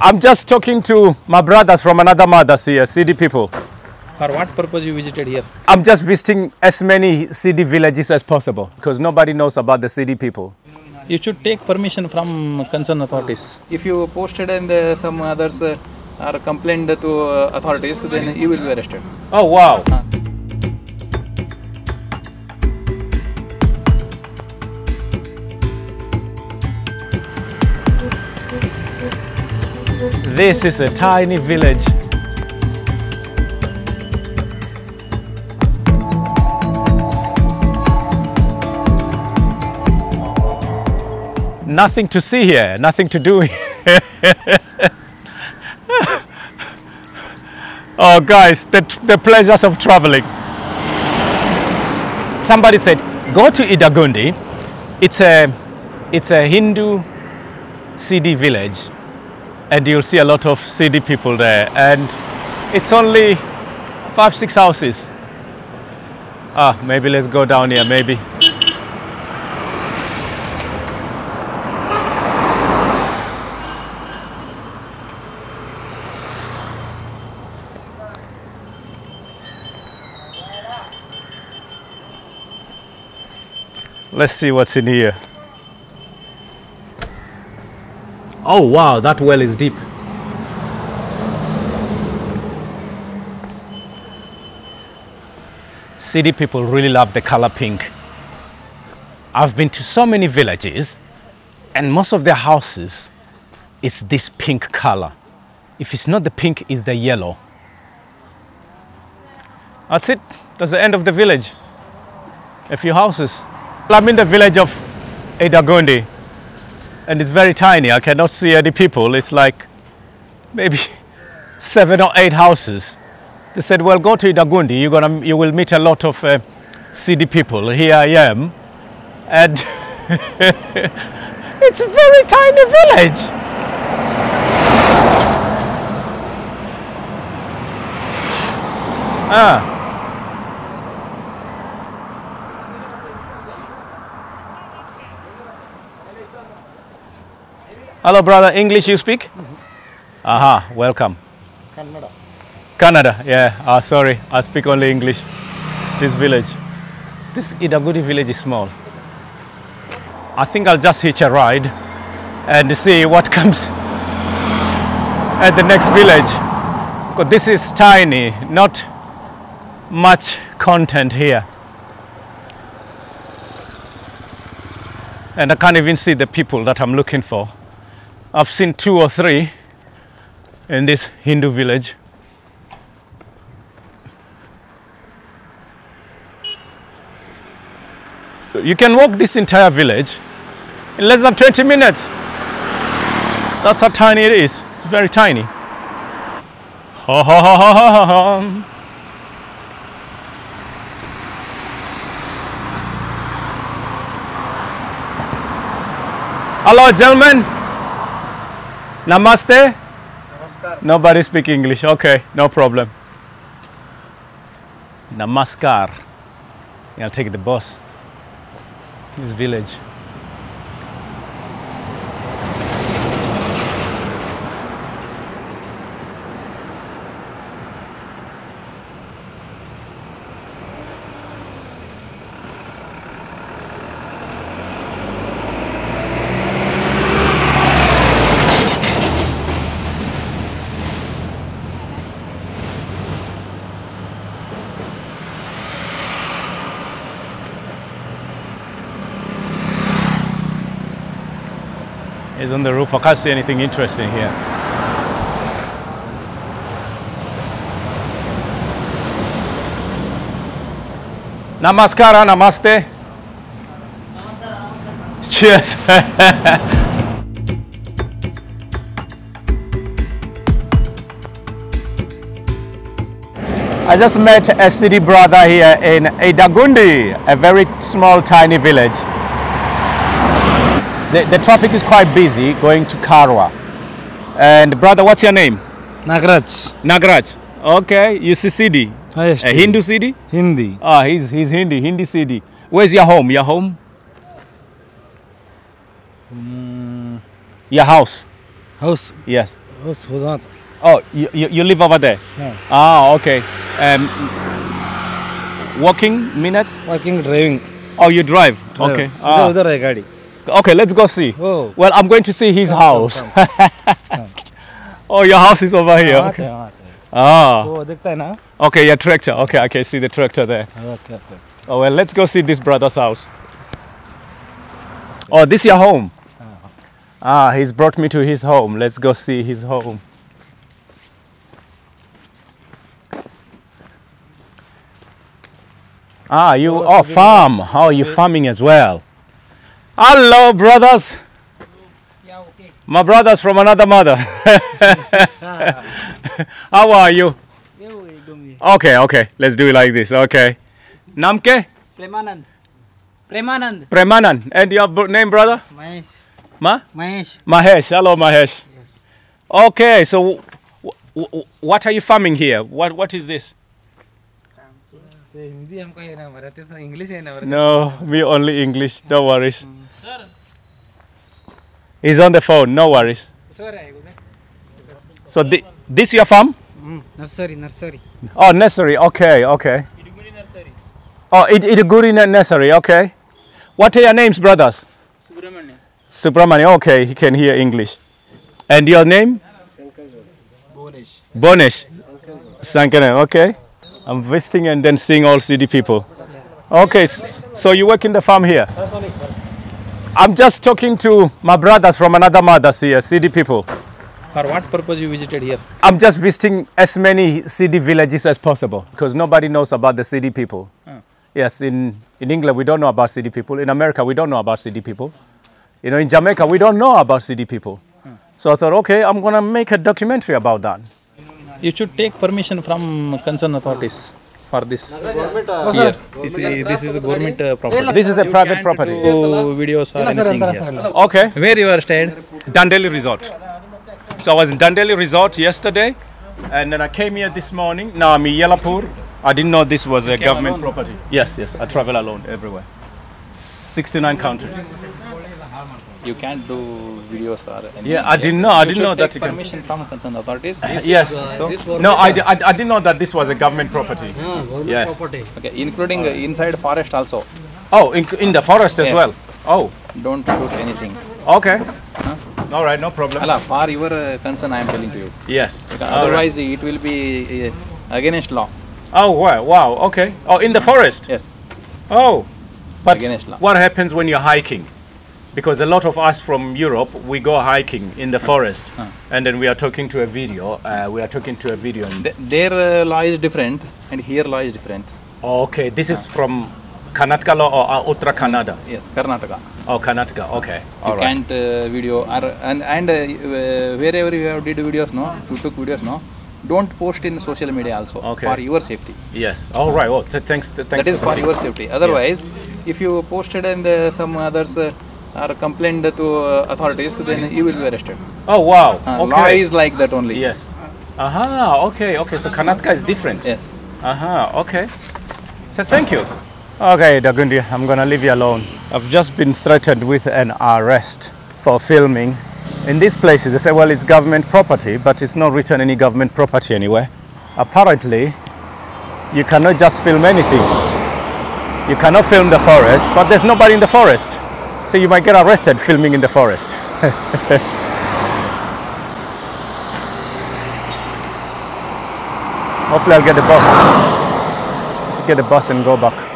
I'm just talking to my brothers from another mothers here, Siddi people. For what purpose you visited here? I'm just visiting as many Siddi villages as possible because nobody knows about the Siddi people. You should take permission from concerned authorities. If you posted and uh, some others uh, are complained to uh, authorities, then you will be arrested. Oh, wow. This is a tiny village. Nothing to see here, nothing to do here. oh, guys, the, the pleasures of traveling. Somebody said, go to Idagundi. It's a, it's a Hindu Siddi village and you'll see a lot of Siddi people there. And it's only five, six houses. Ah, maybe let's go down here, maybe. Let's see what's in here. Oh wow, that well is deep. Siddi people really love the color pink. I've been to so many villages and most of their houses is this pink color. If it's not the pink, it's the yellow. That's it. That's the end of the village. A few houses. I'm in the village of Idagundi and it's very tiny. I cannot see any people. It's like maybe seven or eight houses. They said, well, go to Idagundi. You're gonna, you will meet a lot of uh, Siddi people. Here I am. And it's a very tiny village. Ah. Hello, brother. English you speak? Aha, welcome. Kannada. Canada, yeah. Ah, sorry, I speak only English. This village. This Idagundi village is small. I think I'll just hitch a ride and see what comes at the next village. Because this is tiny, not much content here. And I can't even see the people that I'm looking for. I've seen two or three in this Hindu village. So you can walk this entire village in less than 20 minutes. That's how tiny it is. It's very tiny. Ha ha ha ha ha ha. Hello, gentlemen. Namaste. Namaskar. Nobody speak English. Okay, no problem. Namaskar. I'll take the bus. This village. Is on the roof. I can't see anything interesting here. Namaskara, namaste. Cheers. I just met a Siddi brother here in Idagundi, a very small, tiny village. The, the traffic is quite busy going to Karwar. And brother, what's your name? Nagraj. Nagraj. Okay, you see Yes. A Hindu Siddi? Hindi. Ah, oh, he's, he's Hindi, Hindi Siddi. Where's your home? Your home? Mm. Your house? House? Yes. House was. Oh, you, you, you live over there? Yeah. Ah, okay. Um, walking minutes? Walking, driving. Oh, you drive? drive. Okay. Ah. उधर है गाड़ी Okay, let's go see. Oh. Well, I'm going to see his house. oh, your house is over here. वहाँ Okay. पे, वहाँ पे। Ah, वो दिखता है ना okay, your tractor. Okay, I can see the tractor there. Okay okay Oh, well, let's go see this brother's house. Oh, this your home? Ah, he's brought me to his home. Let's go see his home. Ah, you, oh, farm. Oh, you farming as well. Hello, brothers. Yeah, okay. My brothers from another mother. How are you? Okay, okay. Let's do it like this. Okay. Namke? Premanand. Premanand. Premanan. And your name, brother? Mahesh. Ma? Mahesh. Mahesh. Hello, Mahesh. Yes. Okay, so w- w- what are you farming here? What What is this? ते हिंदी हमको ये ना मराठी से English है ना Marathi No, me only English. No worries. He's on the phone. No worries. So thi- this your farm? Nursery, nursery. Oh, nursery. Okay, okay. Oh, it it good in a nursery. Okay. What are your names, brothers? Subramanya. Subramani. Okay, he can hear English. And your name? Bonish. Bonish. Sankane. Okay. I'm visiting and then seeing all Siddi people. Okay, so you work in the farm here? I'm just talking to my brothers from another mothers here, Siddi people. For what purpose you visited here? I'm just visiting as many Siddi villages as possible because nobody knows about the Siddi people. Ah. Yes, in, in England we don't know about Siddi people. In America we don't know about Siddi people. You know, in Jamaica we don't know about Siddi people. Ah. So I thought, okay, I'm gonna make a documentary about that. You should take permission from concerned authorities for this here. You see, this is a government uh, property. This is a private property. Do videos or anything here. Okay, Where you are stayed? Dandeli Resort. So I was in Dandeli Resort yesterday, and then I came here this morning. Now I'm in Yellapur. I didn't know this was a government property. Yes, yes, I travel alone everywhere. 69 countries. You can't do videos or anything. Yeah, I didn't know. I You didn't should know that take you can. permission from concerned authorities. Yes. So, No, I, di- I, I didn't know that this was a government property. Yes. okay, including uh, inside forest also. Oh, in, in the forest as well. Oh, Don't shoot anything. okay. All right, no problem. Allah, for your uh, concern, I am telling to you. Yes. Because All right. Otherwise, it will be uh, against law. Oh, wow, wow. Okay. Oh, in the forest. Yes. Oh, but Against law. what happens when you're hiking? Because a lot of us from Europe, we go hiking in the forest, and then we are talking to a video. Uh, we are talking to a video. And Th- their uh, law is different, and here law is different. okay, this is from Karnataka law or uh, Uttar Kannada? Yes, Karnataka. Oh, Karnataka. Okay. You All right. can't uh, video and and uh, uh, wherever you have did videos, no, you took videos, no, don't post in social media also Okay. for your safety. Yes. All right. Oh, th- thanks. Th- thanks that is for the your safety. Otherwise, if you posted and uh, some others uh, are complained to uh, authorities, then you will be arrested. Oh, wow. Uh, okay. Law is like that only. Yes. Aha, okay, okay. So Karnataka is different. Yes. Aha, okay. So thank you. Okay, Dagundi, I'm gonna leave you alone. I've just been threatened with an arrest for filming. In these places, they say, well, it's government property, but it's not written any government property anywhere. Apparently, you cannot just film anything. You cannot film the forest, but there's nobody in the forest. So you might get arrested filming in the forest. Hopefully I'll get the bus. I should get the bus and go back.